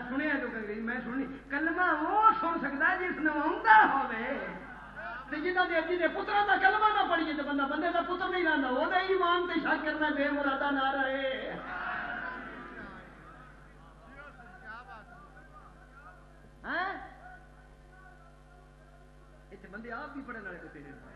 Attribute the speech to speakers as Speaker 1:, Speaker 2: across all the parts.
Speaker 1: سنیا جو کہ میں سنی کلمہ وہ سن سکتا ہے جس نے آتا ہوے جنہ دے اجی دے نہ پڑھیے بندہ بندے
Speaker 2: کا پتر نہیں رہندا او ایمان تے شک کرنا بے مرادہ نہ رہے بندے آپ بھی پڑھنے والے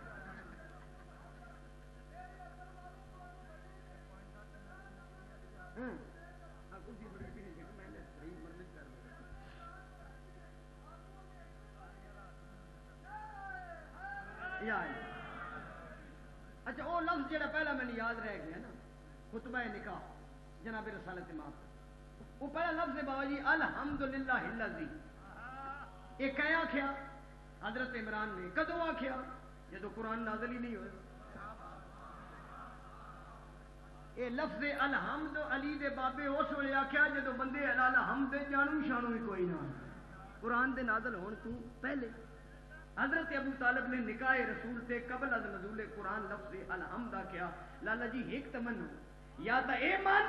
Speaker 2: کیا ہے۔ اچھا وہ لفظ جہاں پہلا میں یاد رہ گیا نا، خطبہ نکاح، جناب رسالت امام وہ پہلا لفظ ہے بابا جی الحمد للہ ہلزی یہ کیا آخیا حضرت عمران نے کدو آخیا جب قرآن نازل ہی نہیں ہوئے۔ یہ لفظ الحمد، علی دے بابے اس ویلے آخیا جب بندے الحمد جانو شانو ہی کوئی نہ قرآن دے نازل ہون تو پہلے۔ حضرت ابو طالب نے نکاح رسول سے قبل از نزول قرآن لفظ الحمد آخیا لالا جی ایک تمنو۔ یا تا اے من،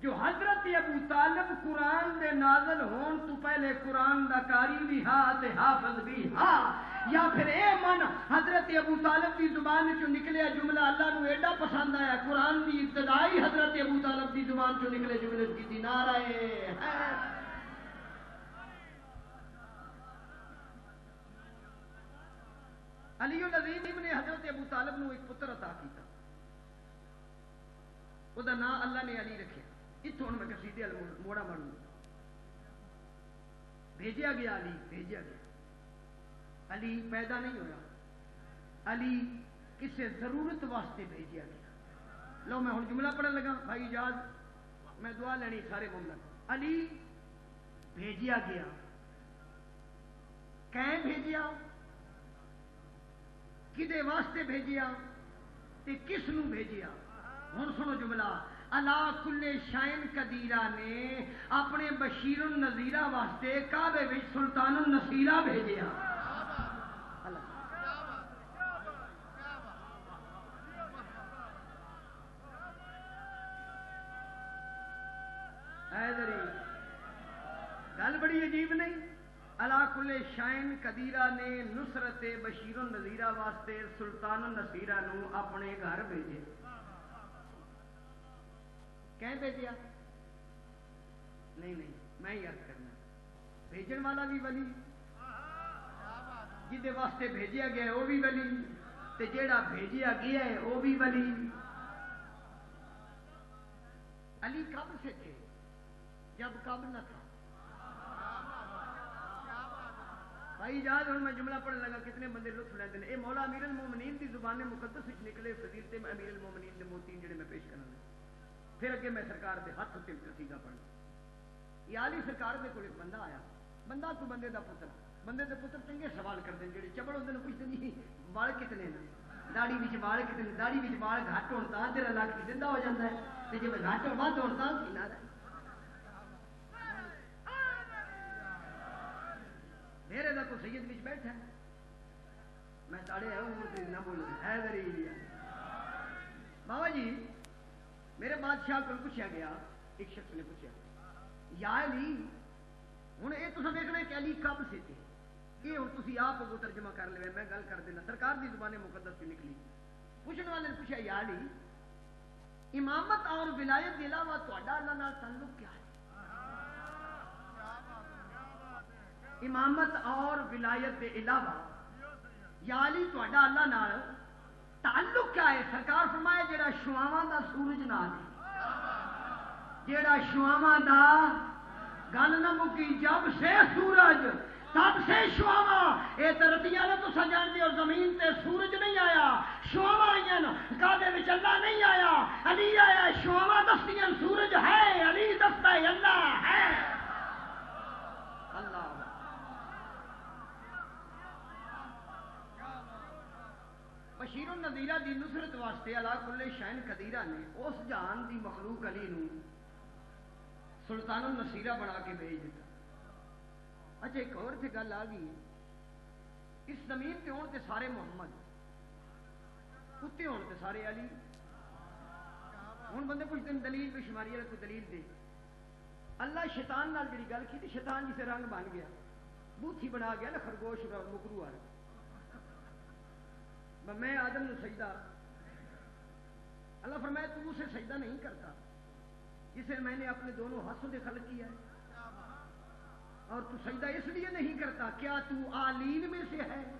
Speaker 2: جو حضرت ابو طالب قرآن دے نازل ہون، تو پہلے قرآن دا کاری بھی ہا تے حافظ بھی ہا۔ یا پھر اے من، حضرت ابو طالب دی زبان چو نکلیا جملہ اللہ نو ایڈا پسند آیا۔ قرآن دی ابتدائی حضرت ابو طالب دی زبان چو نکلے، جملے کی دی نعرہ علی العظیم نے حضرت ابو طالب نو ایک پتر عطا کیتا۔ وہ نام اللہ نے علی رکھیا۔ اتوں میں کسیدے موڑا ماروں۔ بھیجا گیا علی بھیجا گیا۔ علی پیدا نہیں ہوا علی کسی ضرورت واسطے بھیجا گیا۔ لو میں ہوں جملہ پڑھن لگا۔ بھائی یاد، میں دعا لینی سارے مملک علی بھیجیا گیا۔ کہیں بھیجیا؟ کدے واسطے بھیجیا تے کس نو بھیجیا؟ ہوں سنو جملہ، الا کلے شائن قدیرہ نے اپنے بشیر النذیرہ واسطے کعبے وچ سلطان النصیرہ بھیجیا گل بڑی عجیب نہیں اللہ شائن قدیرہ نے نصرت بشیر النظیرہ واسطے سلطان النصیرہ نو اپنے گھر بھیجے۔ کہیں بھیجیا؟ نہیں نہیں، میں یاد کرنا۔ بھیجن والا بھی ولی جہد واسطے بھیجیا گیا وہ بھی ولی، تے جیڑا بھیجیا گیا ہے، وہ بھی ولی۔ علی کب سے تھے؟ جب کب نہ تھا۔ بھائی جاد ہوں میں جملہ پڑھنے لگا، کتنے بندے لطف لیتے ہیں۔ اے مولا امیر المومنین دی زبان مقدس وچ نکلے فضیلتے میں امیر المومنین دے موتین جڑے میں پیش کرنا پھر اگے میں سرکار دے ہاتھ تے قصیدہ پڑھنا یہ علی سرکار دے کول ایک بندہ آیا۔ بندہ تو بندے دا پتر بندے دے پتر چنگے سوال کرتے ہیں، جڑے چبڑ ہوندے نے پوچھتے نہیں، وال کتنے نے داڑھی وچ وال کتنے داڑھی وچ وال گھٹ ہون تاں تیرا لاکھ زندہ ہو جاندا ہے۔ تے جے گھٹ ہون ود ہون تاں کی نہ میرے دا وچ بیٹھا ہے۔ میں ساڑے ہے عمر تے نہ بولوں ہے ذری بابا جی میرے بادشاہ کو پوچھا گیا، ایک شخص نے پوچھا، یا علی ہوں یہ تو دیکھنا کہ علی کب سے تھے یہ ہوں تھی آپ کو ترجمہ کر لے، میں گل کر دینا۔ سرکار کی زبان مقدس سے نکلی۔ پوچھنے والے نے پوچھا، یا علی، امامت اور ولایت کے علاوہ تا اللہ نال تعلق کیا ہے؟ امامت اور ولایت کے علاوہ یا علی تا اللہ نال تعلق کیا ہے؟ سرکار فرمایا جڑا شواواں دا سورج نال جڑا شواواں دا گل نہ مکی، جب سے سورج، تب سے شواوا یہ ترتیاں نے تو سجان دی اور زمین تے سورج نہیں آیا۔ شواوا آئی نا کعبے اللہ نہیں آیا۔ علی آیا شواوا دستیاں سورج ہے، علی دستا ہے، اللہ ہے اللہ بشیر النذیرہ دی نصرت واسطے اللہ کل شائن قدیرہ نے اس جان دی مخلوق علی نو سلطان النصیرہ بنا کے بھیج دیتا۔ اچھا ایک اور تھے گل آ گئی۔ اس زمین تے ہون تے سارے محمد، کتے ہون تے سارے علی۔ ہوں بندے پوچھتے ہیں دلیل بھی شماری والا کوئی دلیل دے۔ اللہ شیطان نال جڑی گل کی شیطان جسے رنگ بن گیا، بوتھی بنا گیا نا خرگوش مکرو والا میں آدم نے سجدہ اللہ فرمایا تو اسے سجدہ نہیں کرتا۔ جسے میں نے اپنے دونوں ہاتھوں سے خلق کیا ہے۔ اور تو سجدہ اس لیے نہیں کرتا، کیا تو آلین میں سے ہے؟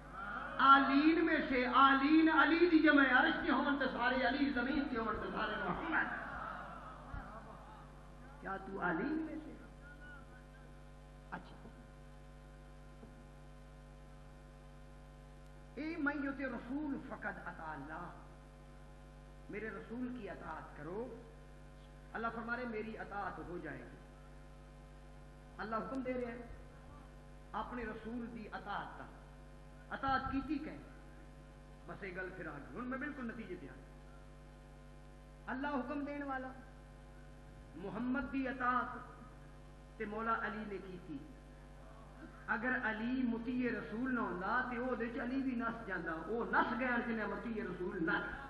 Speaker 2: آلین میں سے، آلین علی دی جمع عرش کے ہون تے سارے علی زمین کے ہون تے سارے محمد۔ کیا تو آلین میں سے اچھا اے میں تے رسول فقد عطا اللہ۔ میرے رسول کی اطاعت کرو۔ اللہ فرمارے میری اطاعت ہو جائے گی۔ اللہ حکم دے رہے ہیں۔ اپنے رسول دی اطاعت کا۔ اطاعت کیتی کہ بس یہ گل پھر آ گئی ہوں میں بالکل نتیجے پہ آ اللہ حکم دین والا۔ محمد دی اطاعت تے مولا علی نے کی تھی اگر علی متی رسول نہ ہوتا تو وہ علی بھی نس جانا وہ نس گیا جنہیں متی رسول نس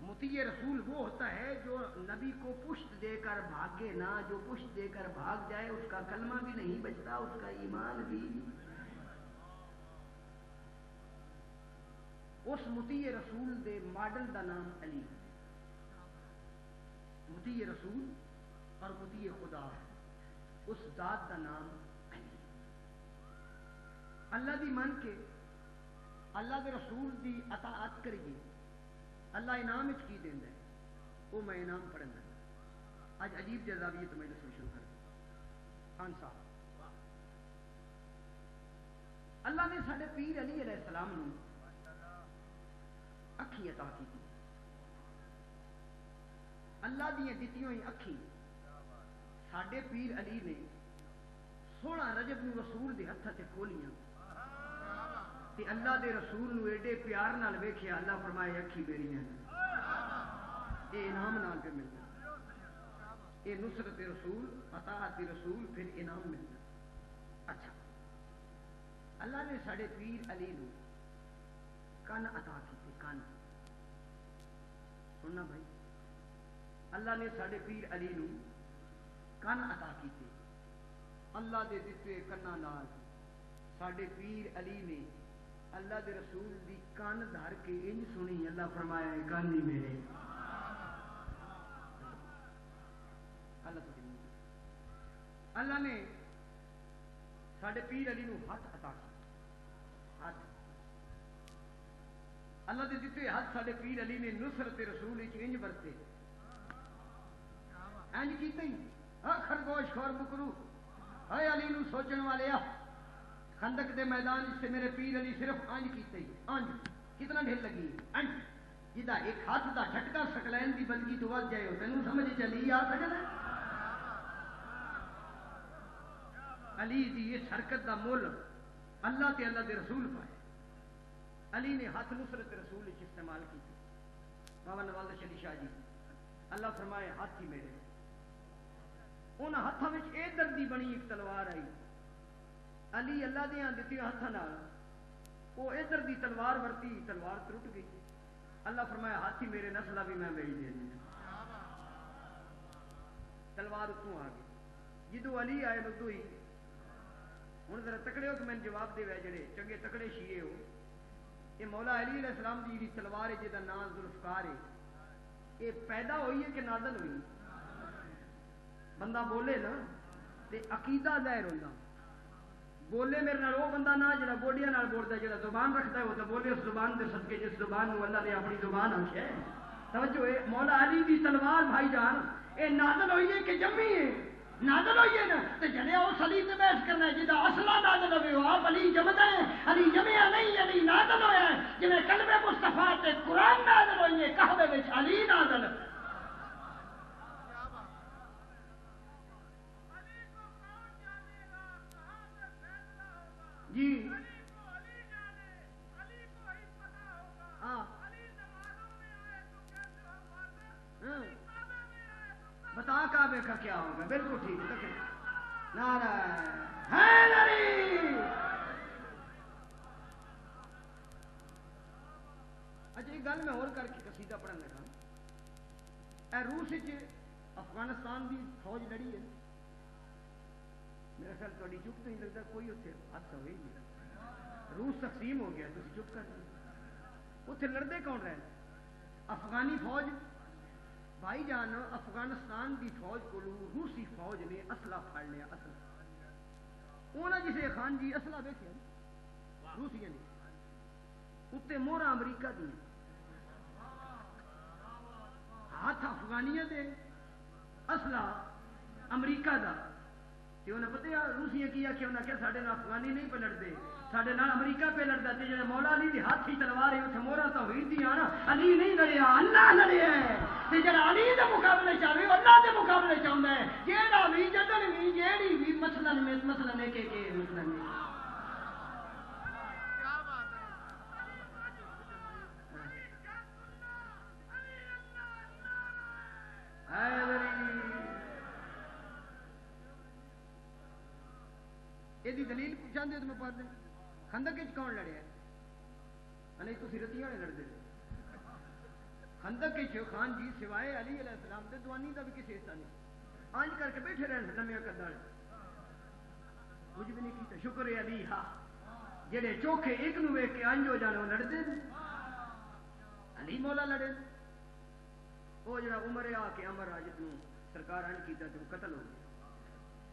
Speaker 2: متی رسول وہ ہوتا ہے جو نبی کو پشت دے کر بھاگے نہ، جو پشت دے کر بھاگ جائے، اس کا کلمہ بھی نہیں بچتا، اس کا ایمان بھی۔ اس متی رسول دے ماڈل دا نام علی۔ متی رسول اور متی خدا۔ اس ذات دا نام علی اللہ دی من کے اللہ دے رسول دی اطاعت کریے اللہ انعام کی دینا ہے؟ وہ میں انعام پڑھنا اج عجیب جزاوی تو میں شروع کر خان صاحب۔ اللہ نے سارے پیر علی علیہ السلام نو اکھی عطا کی۔ تھی اللہ دیا دیتی ہوئی اکھی۔ سڈے پیر علی نے سونا رجب نو رسول دے ہاتھ سے کھولیاں۔ تے اللہ دے رسول نو ایڈے پیار نال ویکھیا اللہ فرمائے اکھی میری ہیں اے انعام نال پہ ملتا اے نصرت رسول اطاعت رسول پھر انعام ملتا اچھا اللہ نے ساڑے پیر علی نو کن عطا کیتے کن سننا بھائی اللہ نے ساڑے پیر علی نو کن عطا کیتے اللہ دے دیتے کنا نال ساڑے پیر علی نے اللہ دے رسول دی کان دھر کے انج سنی، اللہ فرمایا ہے کان نہیں میرے۔ اللہ تو اللہ نے ساڈے پیر علی نو ہاتھ عطا کیا۔ ہاتھ۔ اللہ دے دیتے ہاتھ ساڈے پیر علی نے نصرت رسول وچ انج برتے۔ انج کیتے ہی۔ ہاں خرگوش خور بکرو ہائے علی نو سوچن والے آ۔ خندق دے میدان سے میرے پیر علی صرف انج کیتے ہی انج کتنا ڈھیر لگی؟ انج جدا ایک ہاتھ دا جھٹکا سکلین دی بندگی تو ود جائے ہو۔ تینوں سمجھ چلی آ سکتا علی دی اس حرکت دا مول اللہ تے اللہ دے رسول پائے۔ علی نے ہاتھ نصرت رسول اچ استعمال کی بابا نواز شلی جی، شاہ جی اللہ فرمائے ہاتھ ہی میرے۔ ان ہاتھوں میں اے دردی بنی ایک تلوار آئی۔ علی اللہ دیا ہاں دیتی ہاتھوں وہ ادھر دی تلوار ورتی، تلوار ٹوٹ گئی۔ اللہ فرمایا، ہاتھی میرے نسلہ بھی میں میری دے تلوار اتوں آ گئی۔ جدو علی آئے ادو ہی ہوں ذرا تکڑے ہو کہ میں جواب دے وے جڑے۔ چنگے تکڑے شیے ہو۔ یہ مولا علی علیہ السلام دی جی تلوار ہے جہاں نام ذوالفقار ہے۔ یہ پیدا ہوئی ہے کہ نازل ہوئی؟ بندہ بولے نا، تے عقیدہ ظاہر ہوتا بولے میرے نال وہ بندہ نہ جڑا گوڈیاں نال بولتا ہے جڑا زبان رکھتا ہے وہ تو بولے اس زبان دے صدقے جس زبان نو اللہ نے اپنی زبان آخیا ہے توجہ ہے مولا علی دی تلوار بھائی جان اے نازل ہوئی ہے کہ جمی ہے نازل ہوئی ہے نا تے جڑے او صلیب تے بحث کرنا ہے جدا بتا کعبے کا کیا ہوگا بالکل ٹھیک ہے نارا اچھا یہ گل میں اور کر کے قصیدہ پڑھن لگا۔ اے روس افغانستان کی فوج لڑی ہے۔ میرا خیال تھوڑی چپ تو نہیں لگتا، کوئی اتنے حادثہ ہوئی نہیں روس تقسیم ہو گیا تھی چپ کر۔ اتنے لڑتے کون رہے؟ افغانی فوج بھائی جان، افغانستان دی فوج کو روسی فوج نے اسلحہ پھڑ لیا، اسلحہ۔ انہیں جسے خان جی اسلحہ دیکھے روسیا نے۔ اتنے موہرا امریکہ دی۔ ہاتھ افغانیہ دے، اسلحہ امریکہ دا۔ تے انہیں پتہ روسیاں کیا کہ انہیں کیا ساڈے نال افغانی نہیں پہ لڑتے ساڈے نال امریکہ پہ لڑتا تے جڑے مولا علی دی ہاتھ ہی تلوار ہے اتنے مورا تو ہوئی دی آنا، علی نہیں لڑیا، اللہ لڑیا ہے۔ تے جڑا علی دے مقابلے چاہے اللہ دے مقابلے چاہندا ہے۔ جیڑا بھی جدن بھی، جیڑی بھی مثلاً مثلاً ایک ایک، مثلاً یہ دلیل چاہتے تو میں پڑھ دیں خندق کون لڑیا نہیں تھی رتیاں لڑتے خندق خان جی سوائے علی علیہ السلام کے دوانی کا بھی کسی حصہ نہیں۔ آج کر کے بیٹھے رہے لمیا کردار کچھ بھی نہیں کیتا۔ شکر ہے علی ہاں۔ جہے چوکھے ایک نو ویک کے انج ہو جانے، وہ لڑتے علی مولا لڑے۔ وہ جڑا عمر آ کے امر آ سرکار انج کیتا تو قتل ہو گیا۔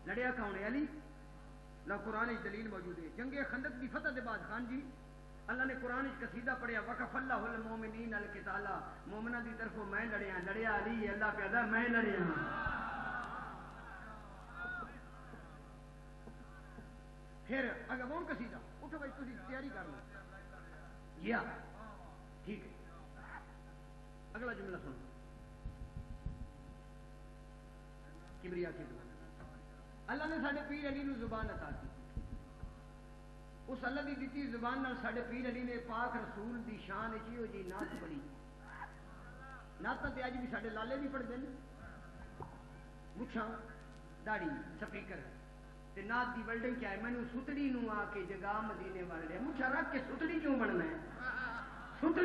Speaker 2: لڑیا کون ہے علی؟ نہ قرآن دلیل موجود ہے۔ جنگ خندق کی فتح کے بعد خان جی اللہ نے قرآن قصیدہ پڑھیا، وقف اللہ المومنین القتالا۔ مومنا دی طرف میں لڑیا لڑیا علی، اللہ پیدا میں لڑیا پھر اگر کون قصیدہ، اٹھو بھائی تھی تیاری کر لو۔ یا ٹھیک ہے۔ اگلا جملہ سنو۔ کبریا کی زبان اللہ نے سارے پیر علی نو زبان عطا کی اس اللہ کی دیتی زبان نال سارے پیر علی نے پاک رسول دی شان چیو جی نعت پڑھی۔ نعت تے اج بھی سارے لالے بھی پڑھتے ہیں مچھاں، داڑھی، سپیکر۔ تے نعت دی ورلڈنگ کیا ہے مینوں ستڑی نو آ کے جگا مدینے والے مچھا رکھ کے ستڑی کیوں بننا ہے؟ ستڑی